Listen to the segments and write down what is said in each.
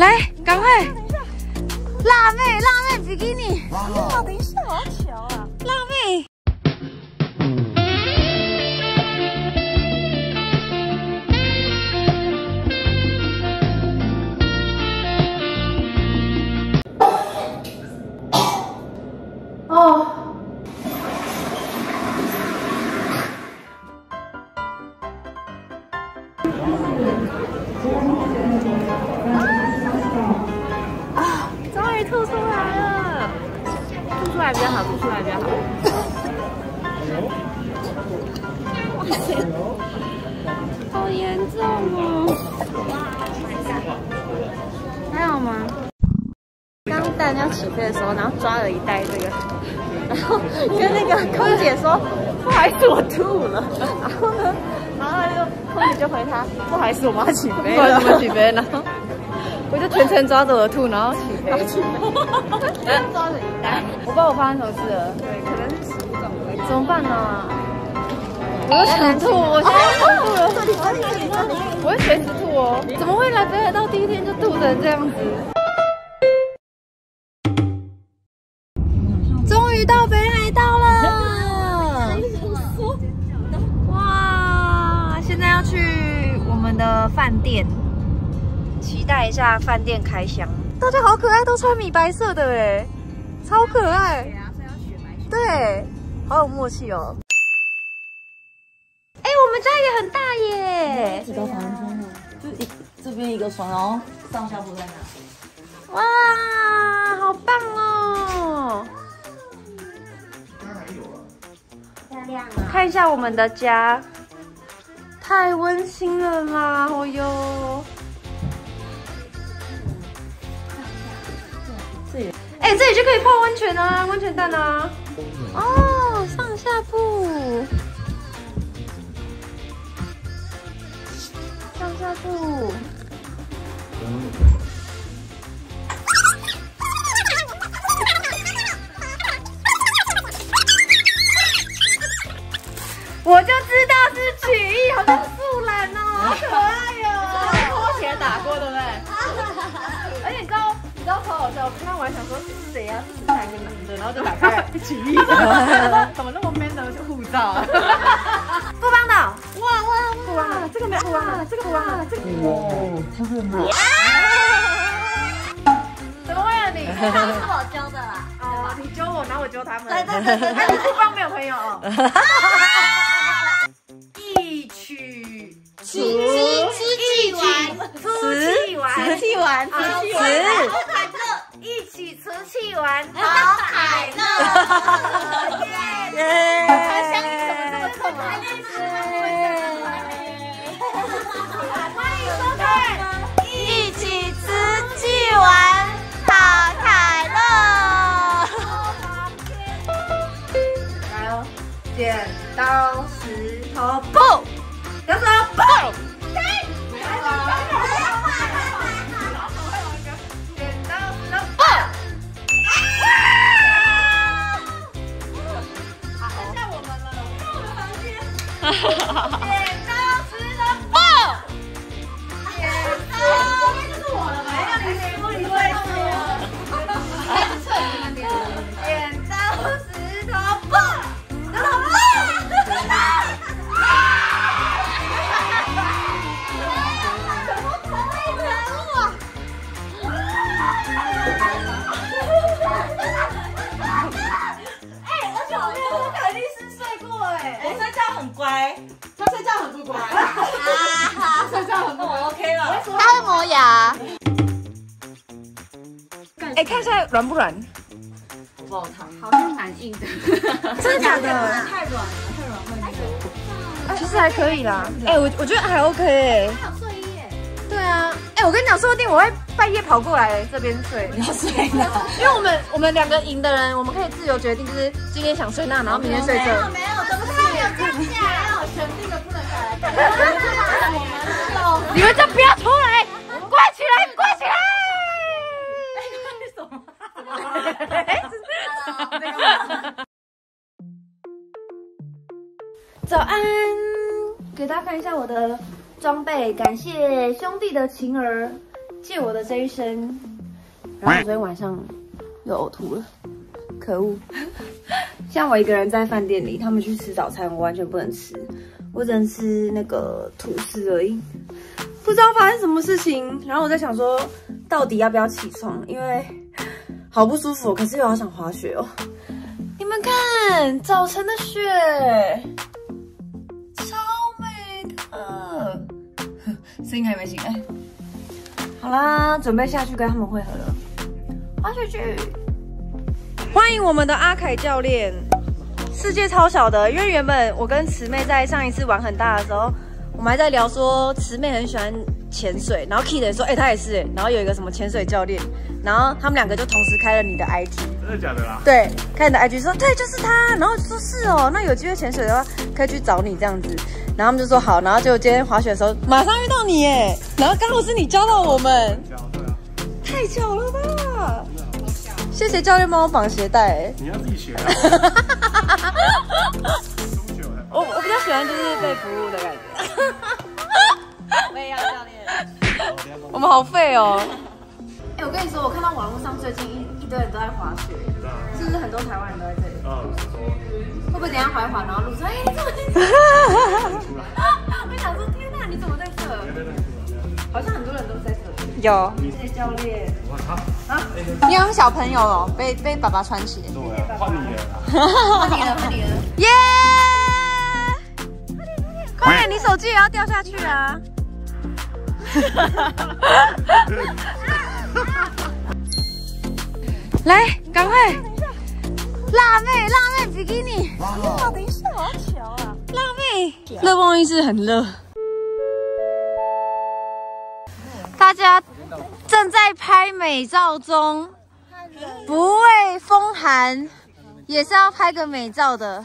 来，赶快！辣妹，辣妹比基尼。哇，等一下，我要瞧啊！辣妹。哦。啊，来比较好，吐出来比较好。哇塞，好严重哦！还好吗？刚蛋要起飞的时候，然后抓了一袋这个，然后跟那个空姐说：“不好意思，我吐了。”然后呢，然后就空姐就回他：“不好意思，我们要起飞了。”怎么起飞？然后我就全程抓着我的兔，然后起飞。抓着一袋，我不知道我发生什么事了，对，可能是食物中毒。怎么办呢？我又想吐，我现在想吐了。这里，这里，这里，这里。我会随时吐哦。怎么会来北海道第一天就吐成这样子？终于到北海道了！哇，现在要去我们的饭店，期待一下饭店开箱。大家好可爱，都穿米白色的哎，超可爱。对，好有默契哦。哎，我们家也很大耶！几个房间呢？就一这边一个床，然后上下铺在哪？哇，好棒哦！看一下我们的家，太温馨了啦！哦哟，哎，这里就可以泡温泉啊，温泉蛋啊！哦，上下铺，好笑，我刚刚我还想说是谁呀、是哪个男的，然后就打开曲艺，怎么那么 man 的护照？富邦的，哇哇富邦岛，这个没有富邦岛，这个富邦岛，这个哦，这个没怎么会有你？是我教的啦。哦，你揪我，然后我揪他们。对对对对对但是富邦没有朋友哦。一曲吃吃气丸，出气丸，瓷器玩，啊瓷器瓷玩。好凯乐，一起吃气丸，好凯乐，耶！它香气怎么这么重啊？欢迎收看。一起吃气丸，好凯乐。来哦，剪刀石头布，剪刀石头布，剪剪刀石头布，剪刀，这边就是我的吧？看一下软不软？好像蛮硬的。真的假的？太软了，太软会那个。其实还可以啦。哎，我我觉得还 OK 哎。还有睡衣耶，对啊。哎，我跟你讲，说不定我会半夜跑过来这边睡。你要睡了。因为我们我们两个赢的人，我们可以自由决定，就是今天想睡那，然后明天睡这。没有，对不起，没有降价，没有选定的不能改来。你们就不要的装备，感谢兄弟的情儿借我的这一身，然后昨天晚上又呕吐了，可恶！像我一个人在饭店里，他们去吃早餐，我完全不能吃，我只能吃那个吐司而已。不知道发生什么事情，然后我在想说，到底要不要起床？因为好不舒服，可是又好想滑雪哦。你们看，早晨的雪，声音还没醒来。好啦，准备下去跟他们会合了。滑雪去！欢迎我们的阿凯教练。世界超小的，因为原本我跟慈妹在上一次玩很大的时候，我们还在聊说慈妹很喜欢潜水，然后 Kid 也说，哎、他也是，然后有一个什么潜水教练，然后他们两个就同时开了你的 IG。真的假的啦？对，看你的 IG 说对，就是他，然后就说是哦，那有机会潜水的话可以去找你这样子，然后他们就说好，然后就今天滑雪的时候马上遇到你耶，然后刚好是你教到我们，教对啊，太巧了吧！谢谢教练帮我绑鞋带。你要自己学啊。我我比较喜欢就是被服务的感觉。我也要教练。我们好废哦。哎、我跟你说，我看到网络上最近一一堆人都在滑雪，是不是很多台湾人都在这里？嗯，会不会等一下滑一滑，然后路上，哎、你怎么在这？我想说，天哪，你怎么在这？好像很多人都在这里。有，谢谢教练。我操！你有小朋友哦，被被爸爸穿鞋。对啊，换你了。换你了，换你了。耶！快点，你手机也要掉下去啊！来，赶快！辣妹，辣妹比基尼。哇，等一下，好巧啊！辣妹，乐梦浴室很热。大家正在拍美照中，不畏风寒，也是要拍个美照的。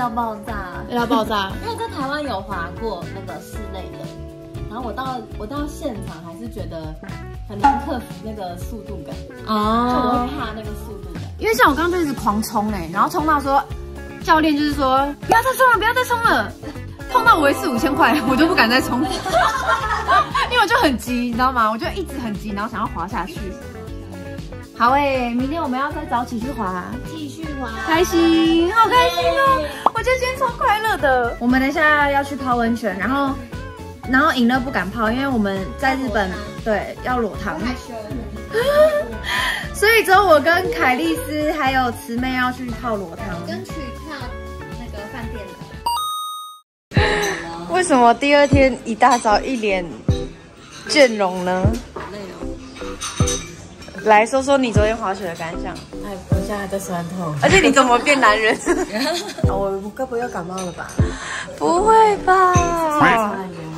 到爆炸，累到爆炸。因为在台湾有滑过那个室内的，然后我到我到现场还是觉得很难克服那个速度感哦，就我怕那个速度感。因为像我刚刚就一直狂冲哎，然后冲到说，教练就是说不要再冲了，不要再冲了。碰到我一次五千块，我就不敢再冲，因为我就很急，你知道吗？我就一直很急，然后想要滑下去。好哎、明天我们要再早起去滑，继续滑，开心，好开心哦！我觉得今天超快乐的。我们等一下要去泡温泉，然后然后饮乐不敢泡，因为我们在日本对要裸汤，所以只有我跟凯丽丝还有慈妹要去泡裸汤。争取票那个饭店的。为什么第二天一大早一脸倦容呢？好累哦，来说说你昨天滑雪的感想，哎，我现在在酸痛。而且你怎么变男人？我该不会又感冒了吧？不会吧？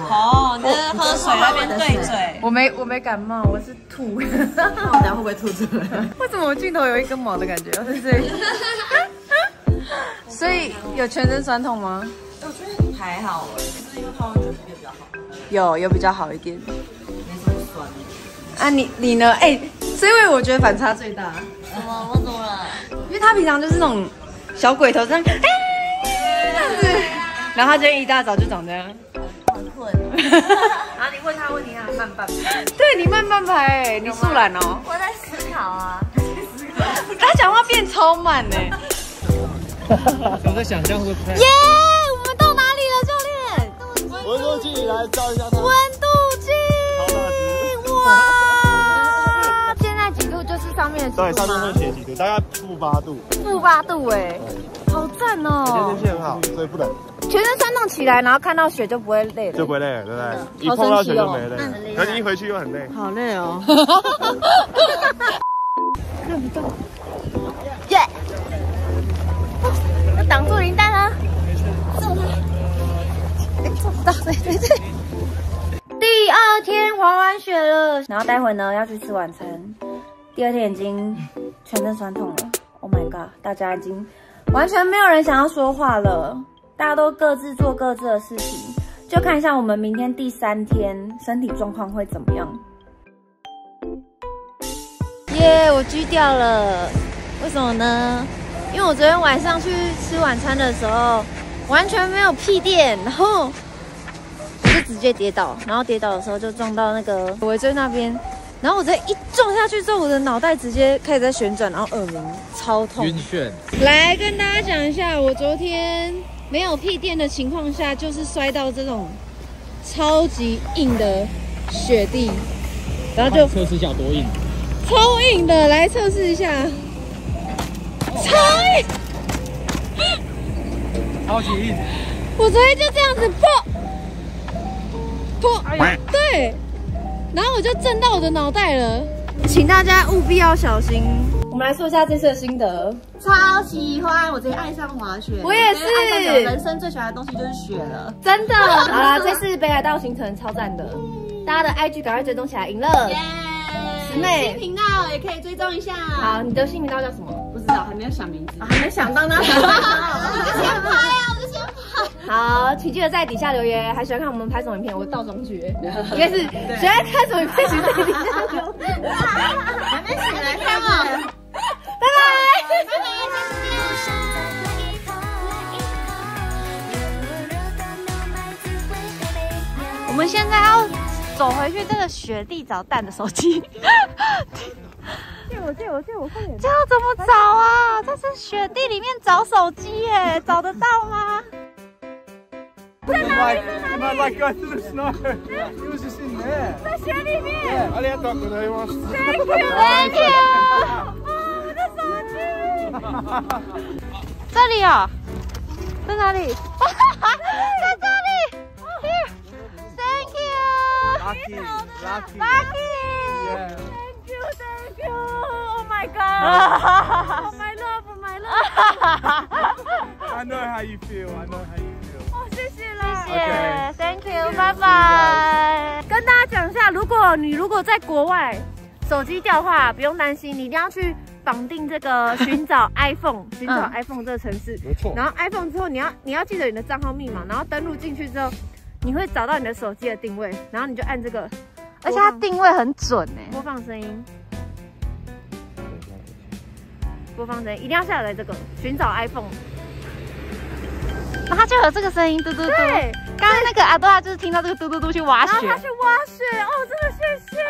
哦，你在喝水那边对嘴，我没我没感冒，我是吐。那我等下会不会吐出来？为什么我镜头有一根毛的感觉？在这里。所以有全身酸痛吗？我觉得还好哎，就是因为泡温泉比较好，有，有比较好一点。没什么酸。啊，你你呢？哎、是因为我觉得反差最大，怎么？我怎么了？因为他平常就是那种小鬼头这样，哎、这样子，然后他今天一大早就长这样。很困。然 后你问他问题，他慢半拍。对你慢半拍、哎，你素懒哦。我在思考啊。他讲话变超慢呢、我在想象会不太。耶我们到哪里了，教练？温度计来照一下它。温度计，哇！上面的对，上面会？写几度，大概负八度。负八度哎，好赞哦今天天！气很好，所以不冷，全身酸痛起来，然后看到雪就不会累了。就不会累了，对不对？一好碰到雪就没累，可是一回去又很累。好累哦。耶！要挡住林丹啊！揍他！哎，做不到，对对对。第二天滑完雪了，然后待会呢要去吃晚餐。第二天已经全身酸痛了，Oh my god！大家已经完全没有人想要说话了，大家都各自做各自的事情，就看一下我们明天第三天身体状况会怎么样。耶我狙掉了，为什么呢？因为我昨天晚上去吃晚餐的时候，完全没有屁垫，然后就直接跌倒，然后跌倒的时候就撞到那个尾椎那边，然后我这一撞下去之后，我的脑袋直接开始在旋转，然后耳鸣，超痛。晕眩，来跟大家讲一下，我昨天没有屁垫的情况下，就是摔到这种超级硬的雪地，然后就测试一下多硬。超硬的，来测试一下，超硬。超级硬，我昨天就这样子破破，对，然后我就震到我的脑袋了，请大家务必要小心。我们来说一下这次的心得，超喜欢，我直接爱上滑雪。我也是爱上我人生最喜欢的东西就是雪了。真的。好啦，这次北海道行程超赞的，大家的 IG 赶快追踪起来，赢了。耶！师妹新频道也可以追踪一下。好，你的新频道叫什么？不知道，还没有想名字。还没想到呢。我就想拍啊。好，请记得在底下留言，还喜欢看我们拍什么影片？我倒装句，应该是喜欢看什么影片，请在底下留言。还没起来看哦。拜拜。我们现在要走回去这个雪地找蛋的手机。借我借我借我，快点！这要怎么找啊？这是雪地里面找手机耶，找得到吗？Like, not like go through the snow. He was just in there. 在雪里面。 Yeah, ありがとうございます。 Thank you, thank you。哦，我的手机。这里啊、在哪里？在这里。Here. Thank you. Lucky, lucky. Lucky. Yeah. Thank you, thank you. Oh my god. Oh my love, oh my love. I know how you feel. I know 谢。谢，Thank you，拜拜。跟大家讲一下，如果你如果在国外手机掉的话，不用担心，你一定要去绑定这个 寻找 iPhone，寻找 iPhone 这个城市。没错。然后 iPhone 之后，你要你要记得你的账号密码，然后登录进去之后，你会找到你的手机的定位，然后你就按这个，而且它定位很准哎。播放声音，播放声音，一定要下载这个寻找 iPhone。然后就有这个声音嘟嘟嘟。刚刚那个阿多拉就是听到这个嘟嘟嘟去挖雪，然后他去挖雪哦，真的谢谢。